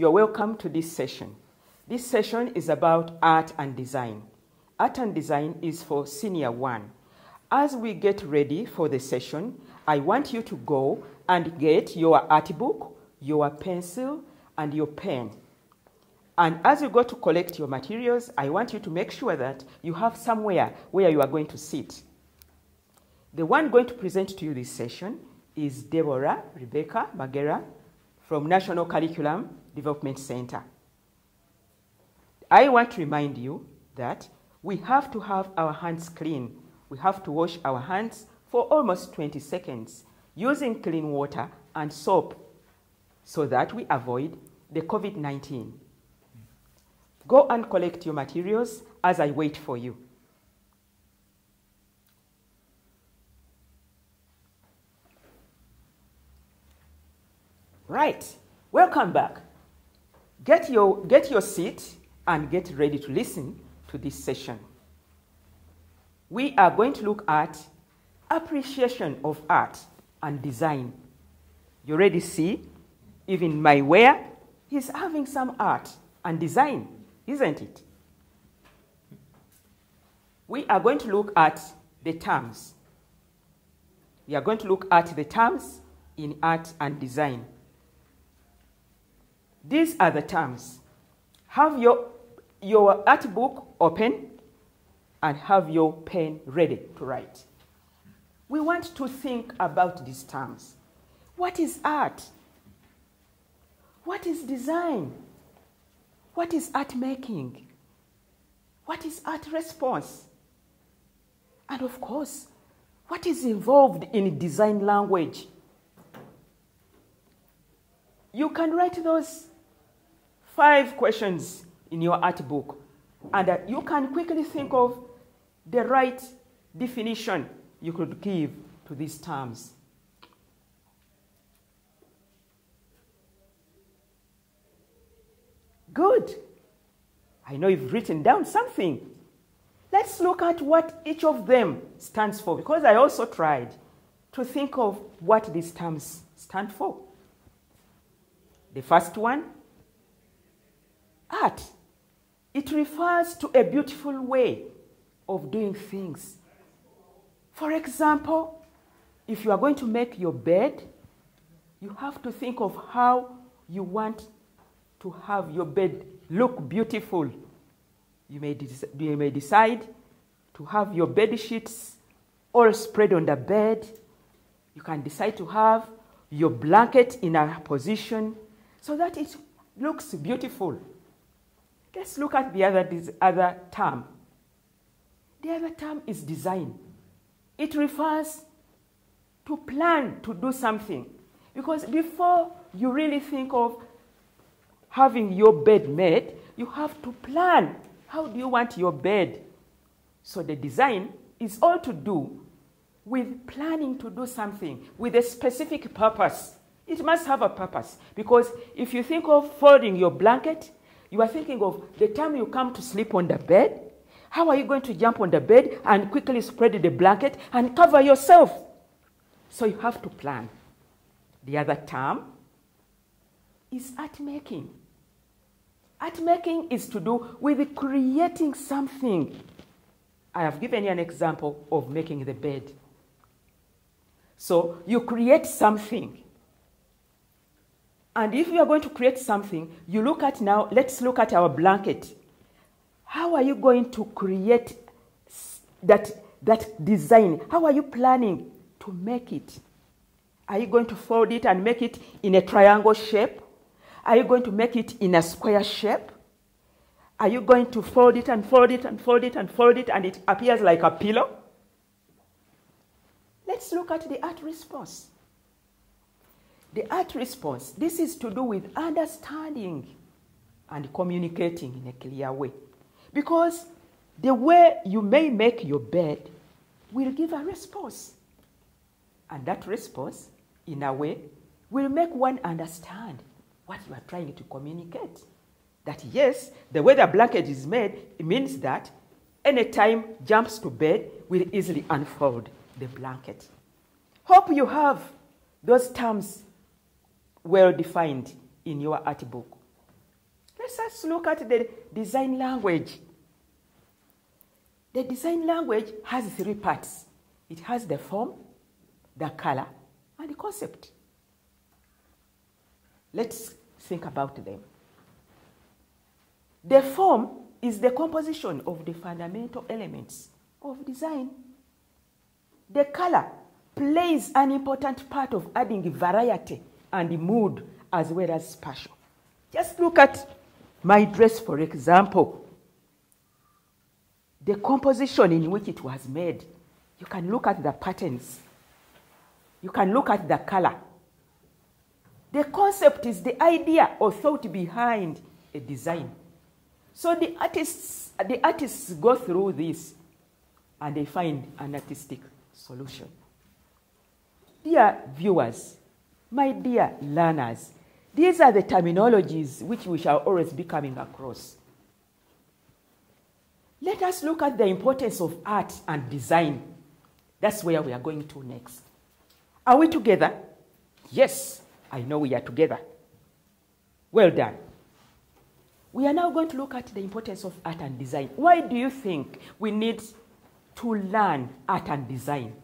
you're welcome to this session. This session is about art and design. Art and design is for senior one. As we get ready for the session, I want you to go and get your art book, your pencil, and your pen. And as you go to collect your materials, I want you to make sure that you have somewhere where you are going to sit. The one going to present to you this session is Deborah Rebecca Magera from National Curriculum Development Center. I want to remind you that we have to have our hands clean. We have to wash our hands for almost 20 seconds using clean water and soap so that we avoid the COVID 19. Go and collect your materials as I wait for you. Right, welcome back. Get your, get your seat and get ready to listen to this session. We are going to look at appreciation of art and design. You already see, even my wear, he's having some art and design, isn't it? We are going to look at the terms. We are going to look at the terms in art and design. These are the terms. Have your, your art book open and have your pen ready to write. We want to think about these terms. What is art? What is design? What is art making? What is art response? And of course, what is involved in design language? You can write those five questions in your art book, and uh, you can quickly think of the right definition you could give to these terms. Good. I know you've written down something. Let's look at what each of them stands for because I also tried to think of what these terms stand for. The first one art. It refers to a beautiful way of doing things. For example, if you are going to make your bed, you have to think of how you want to have your bed look beautiful. You may, you may decide to have your bed sheets all spread on the bed. You can decide to have your blanket in a position so that it looks beautiful. Let's look at the other, other term. The other term is design. It refers to plan to do something. Because before you really think of having your bed made, you have to plan. How do you want your bed? So the design is all to do with planning to do something with a specific purpose. It must have a purpose. Because if you think of folding your blanket, you are thinking of the time you come to sleep on the bed. How are you going to jump on the bed and quickly spread the blanket and cover yourself? So you have to plan. The other term is art making. Art making is to do with creating something. I have given you an example of making the bed. So you create something. And if you are going to create something, you look at now, let's look at our blanket. How are you going to create that, that design? How are you planning to make it? Are you going to fold it and make it in a triangle shape? Are you going to make it in a square shape? Are you going to fold it and fold it and fold it and fold it and it appears like a pillow? Let's look at the art response. The art response, this is to do with understanding and communicating in a clear way. Because the way you may make your bed will give a response. And that response, in a way, will make one understand what you are trying to communicate. That yes, the way the blanket is made, it means that any time jumps to bed will easily unfold the blanket. Hope you have those terms well defined in your art book. Let us just look at the design language. The design language has three parts it has the form, the color, and the concept. Let's think about them. The form is the composition of the fundamental elements of design. The color plays an important part of adding variety and the mood as well as passion. Just look at my dress, for example. The composition in which it was made. You can look at the patterns. You can look at the color. The concept is the idea or thought behind a design. So the artists, the artists go through this and they find an artistic solution. Dear viewers, my dear learners, these are the terminologies which we shall always be coming across. Let us look at the importance of art and design. That's where we are going to next. Are we together? Yes, I know we are together. Well done. We are now going to look at the importance of art and design. Why do you think we need to learn art and design?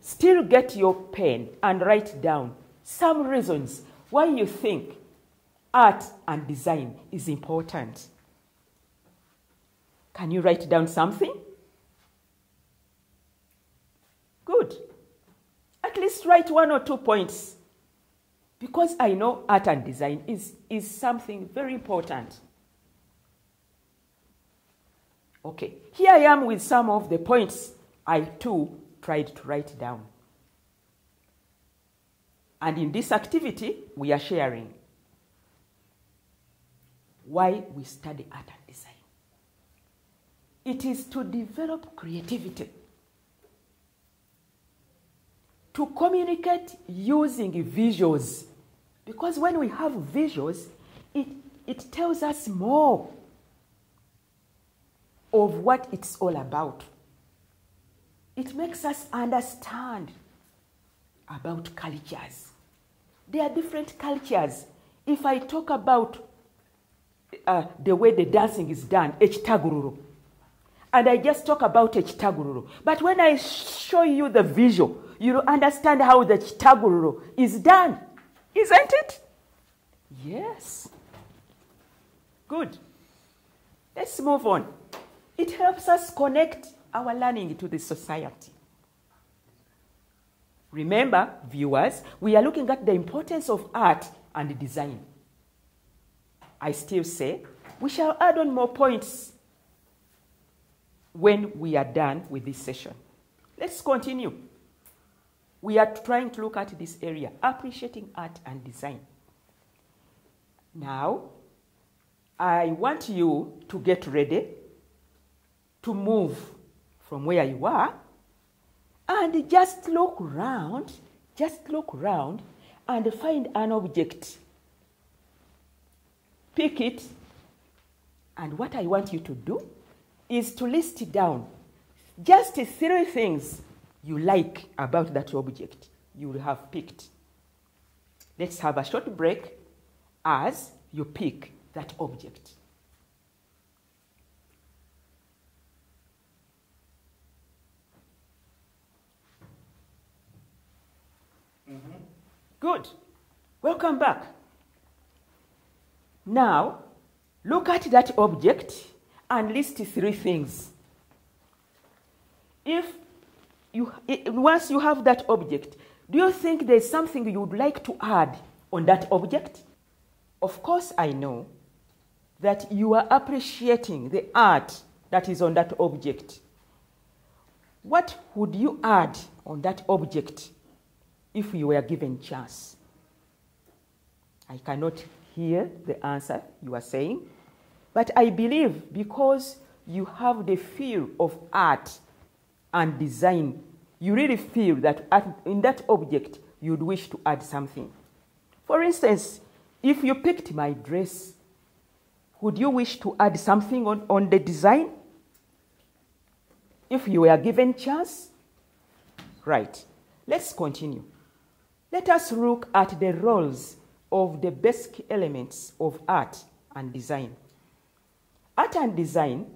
Still get your pen and write down some reasons why you think art and design is important. Can you write down something? Good. At least write one or two points. Because I know art and design is, is something very important. Okay, here I am with some of the points I too tried to write down. And in this activity, we are sharing why we study art and design. It is to develop creativity, to communicate using visuals. Because when we have visuals, it, it tells us more of what it's all about. It makes us understand about cultures. There are different cultures. If I talk about uh, the way the dancing is done, echitagururu, and I just talk about echitagururu, but when I show you the visual, you'll understand how the echitagururu is done, isn't it? Yes. Good. Let's move on. It helps us connect our learning to the society. Remember, viewers, we are looking at the importance of art and design. I still say we shall add on more points when we are done with this session. Let's continue. We are trying to look at this area, appreciating art and design. Now, I want you to get ready to move from where you are and just look around, just look around and find an object. Pick it, and what I want you to do is to list it down. Just three things you like about that object you have picked. Let's have a short break as you pick that object. Good. Welcome back. Now, look at that object and list three things. If you, once you have that object, do you think there's something you would like to add on that object? Of course, I know that you are appreciating the art that is on that object. What would you add on that object if you were given chance? I cannot hear the answer you are saying, but I believe because you have the feel of art and design, you really feel that in that object you'd wish to add something. For instance, if you picked my dress, would you wish to add something on, on the design? If you were given chance? Right. Let's continue. Let us look at the roles of the basic elements of art and design. Art and design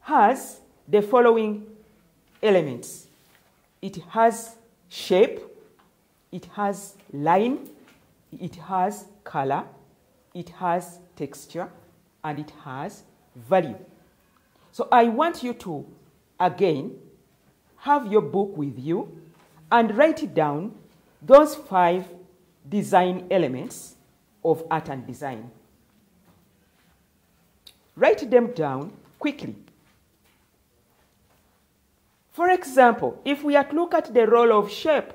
has the following elements it has shape, it has line, it has color, it has texture, and it has value. So I want you to, again, have your book with you and write it down those five design elements of art and design. Write them down quickly. For example, if we are to look at the role of shape,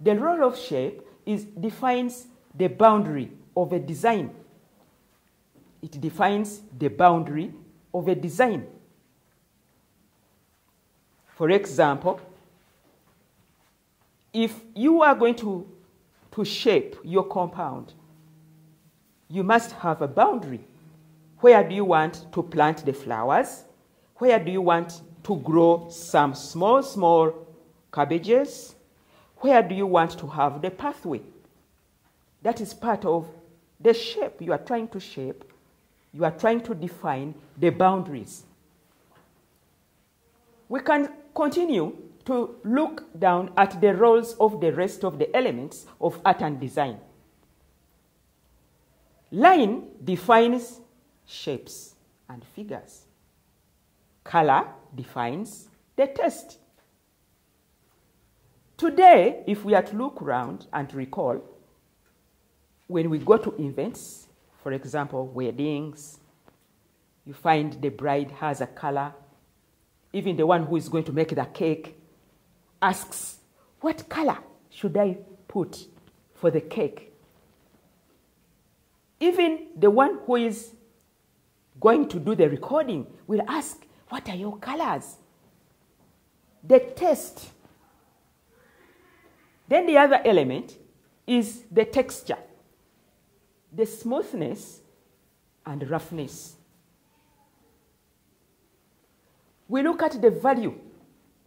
the role of shape is, defines the boundary of a design. It defines the boundary of a design. For example, if you are going to, to shape your compound, you must have a boundary. Where do you want to plant the flowers? Where do you want to grow some small, small cabbages? Where do you want to have the pathway? That is part of the shape you are trying to shape. You are trying to define the boundaries. We can continue to look down at the roles of the rest of the elements of art and design. Line defines shapes and figures. Color defines the text. Today, if we are to look around and recall, when we go to events, for example, weddings, you find the bride has a color. Even the one who is going to make the cake asks, What color should I put for the cake? Even the one who is going to do the recording will ask, What are your colors? The taste. Then the other element is the texture, the smoothness and roughness. We look at the value.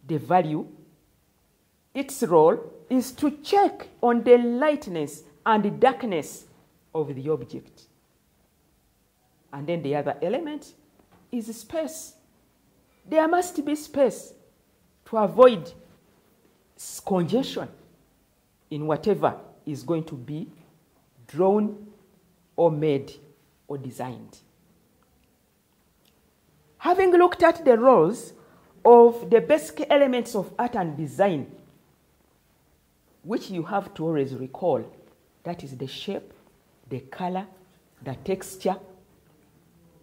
The value, its role is to check on the lightness and the darkness of the object. And then the other element is space. There must be space to avoid congestion in whatever is going to be drawn or made or designed. Having looked at the roles of the basic elements of art and design, which you have to always recall, that is the shape, the color, the texture,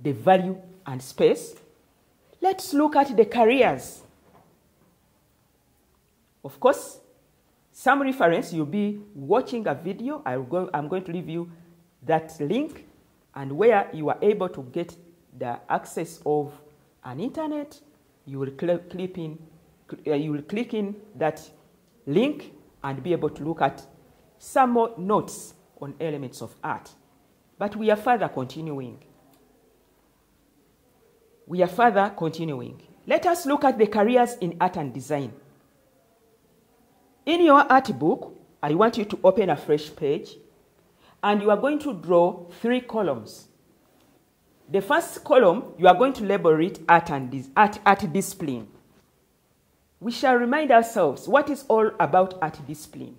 the value, and space, let's look at the careers. Of course, some reference, you'll be watching a video. Go, I'm going to leave you that link and where you are able to get the access of an internet, you will click in, uh, you will click in that link and be able to look at some more notes on elements of art. But we are further continuing. We are further continuing. Let us look at the careers in art and design. In your art book, I want you to open a fresh page and you are going to draw three columns. The first column, you are going to label it art and art, art discipline. We shall remind ourselves what is all about art discipline.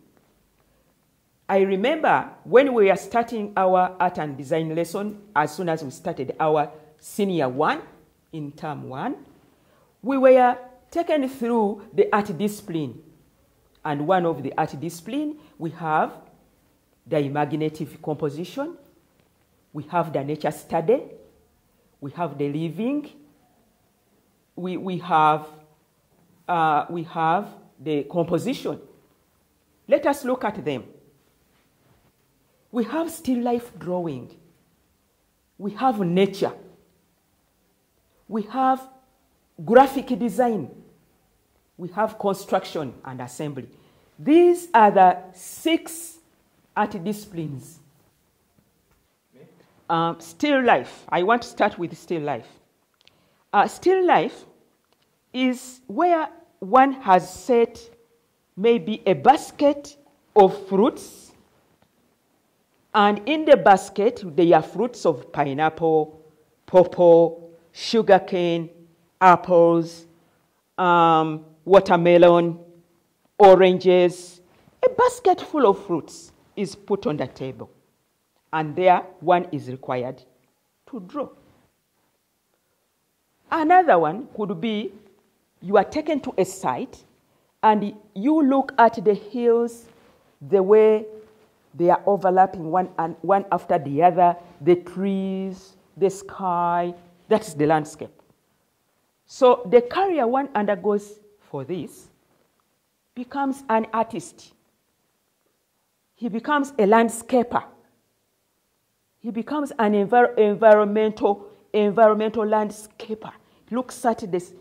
I remember when we were starting our art and design lesson, as soon as we started our senior one in term one, we were taken through the art discipline. And one of the art discipline, we have the imaginative composition, we have the nature study, we have the living, we, we, have, uh, we have the composition. Let us look at them. We have still life drawing. We have nature. We have graphic design. We have construction and assembly. These are the six art disciplines. Um, still life. I want to start with still life. Uh, still life is where one has set maybe a basket of fruits And in the basket, there are fruits of pineapple, pawpaw, sugarcane, apples, um, watermelon, oranges. A basket full of fruits is put on the table. And there, one is required to draw. Another one could be you are taken to a site and you look at the hills the way they are overlapping one, and one after the other, the trees, the sky, that's the landscape. So the career one undergoes for this becomes an artist. He becomes a landscaper. He becomes an envir environmental, environmental landscaper. Looks at this,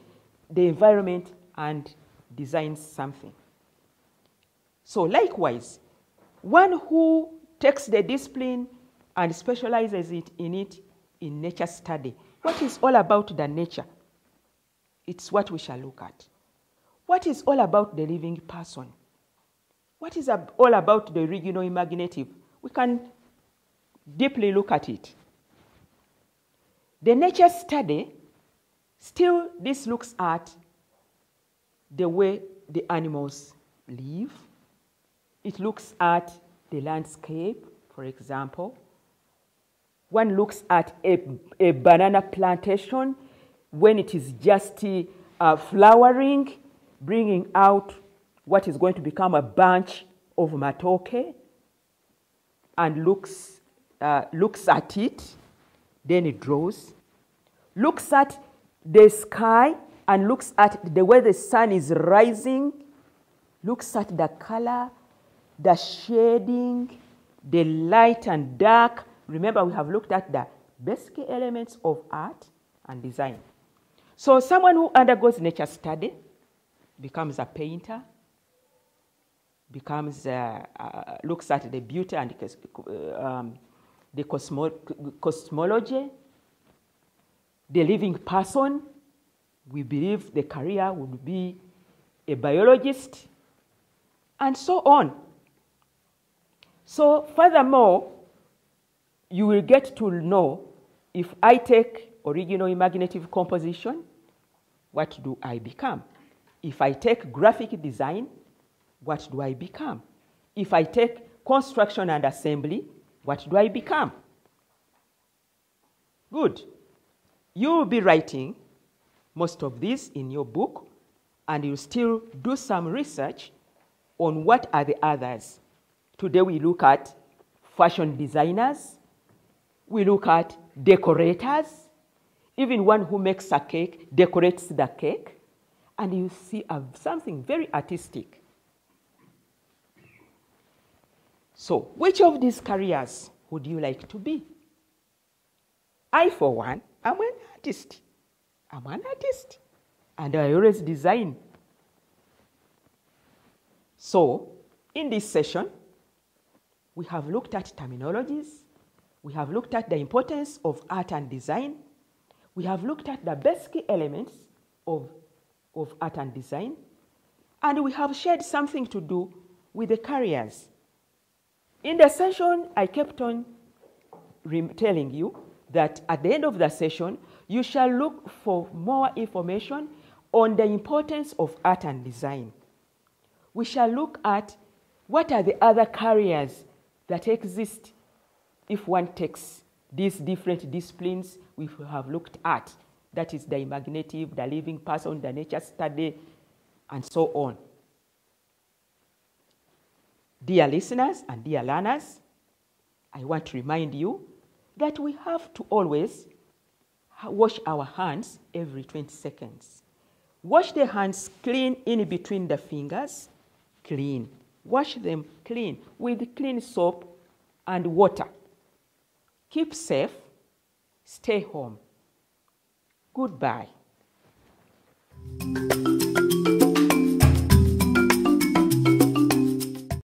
the environment and designs something. So likewise, one who takes the discipline and specializes it in it in nature study. What is all about the nature? It's what we shall look at. What is all about the living person? What is all about the regional imaginative? We can deeply look at it. The nature study, still this looks at the way the animals live. It looks at the landscape, for example. One looks at a, a banana plantation when it is just uh, flowering, bringing out what is going to become a bunch of matoke, and looks, uh, looks at it, then it draws, looks at the sky and looks at the way the sun is rising, looks at the color, the shading, the light and dark. Remember, we have looked at the basic elements of art and design. So someone who undergoes nature study becomes a painter, becomes, uh, uh, looks at the beauty and uh, um, the cosmo cosmology, the living person. We believe the career would be a biologist, and so on. So furthermore, you will get to know if I take original imaginative composition, what do I become? If I take graphic design, what do I become? If I take construction and assembly, what do I become? Good. You will be writing most of this in your book, and you still do some research on what are the others. Today we look at fashion designers, we look at decorators, even one who makes a cake decorates the cake, and you see a, something very artistic. So, which of these careers would you like to be? I, for one, am an artist. I'm an artist, and I always design. So, in this session, we have looked at terminologies, we have looked at the importance of art and design, we have looked at the basic elements of, of art and design, and we have shared something to do with the careers. In the session, I kept on telling you that at the end of the session, you shall look for more information on the importance of art and design. We shall look at what are the other careers that exist if one takes these different disciplines we have looked at. That is the imaginative, the living person, the nature study, and so on. Dear listeners and dear learners, I want to remind you that we have to always wash our hands every 20 seconds. Wash the hands clean in between the fingers, clean. Wash them clean with clean soap and water. Keep safe Stay home. Goodbye.